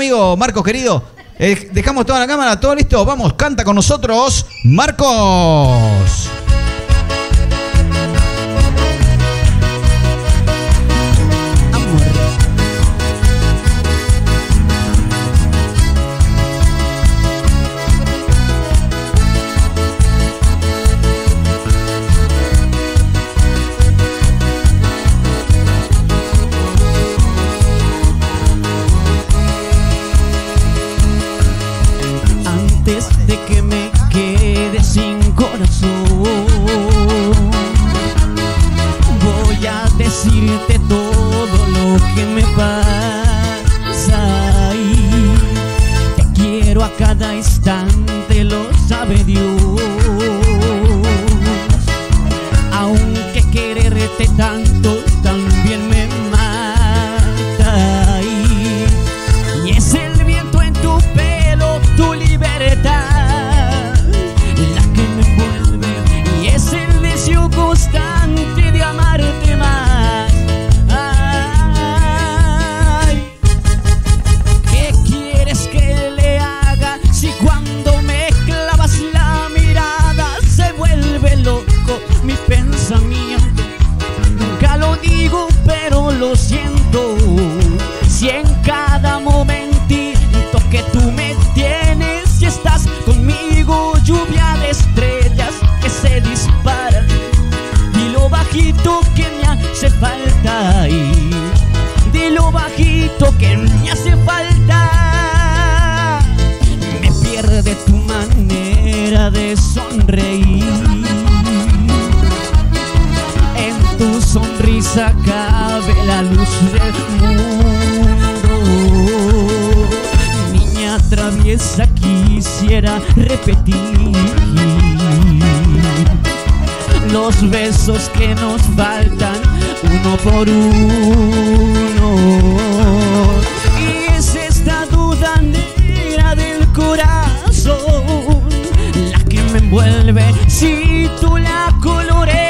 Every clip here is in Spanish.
amigo Marcos, querido. Eh, dejamos toda la cámara, todo listo. Vamos, canta con nosotros, Marcos. Decirte todo lo que me pasa Si en cada momentito que tú me tienes y estás conmigo, lluvia de estrellas que se disparan y lo bajito que me hace falta y de lo bajito que me hace falta. Me pierde tu manera de sonreír. En tu sonrisa cabe la luz del mundo traviesa quisiera repetir los besos que nos faltan uno por uno. Y es esta duda negra del corazón la que me envuelve. Si tú la coloreas,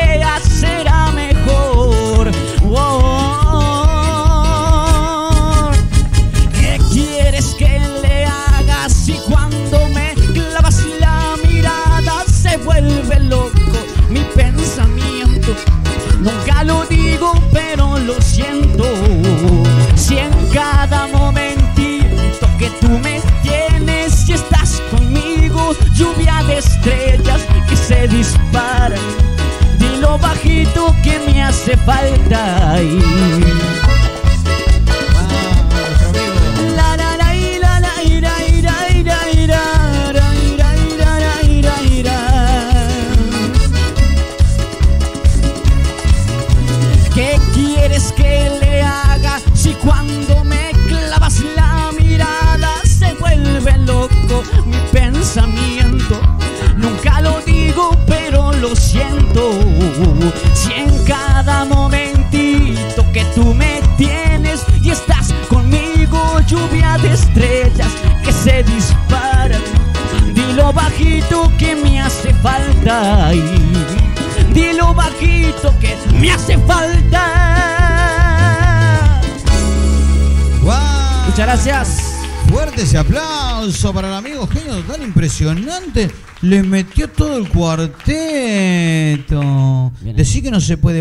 Si en cada momentito que tú me tienes y estás conmigo, lluvia de estrellas que se disparan. De lo bajito que me hace falta. Quieres que le haga si cuando me clavas la mirada se vuelve loco mi pensamiento? Nunca lo digo, pero lo siento. Si en cada momentito que tú me tienes y estás conmigo, lluvia de estrellas que se disparan. Di lo bajito que me hace falta y di lo bajito que me hace falta. Muchas gracias. Fuerte ese aplauso para el amigo genio tan impresionante. Le metió todo el cuarteto. Bien. Decí que no se puede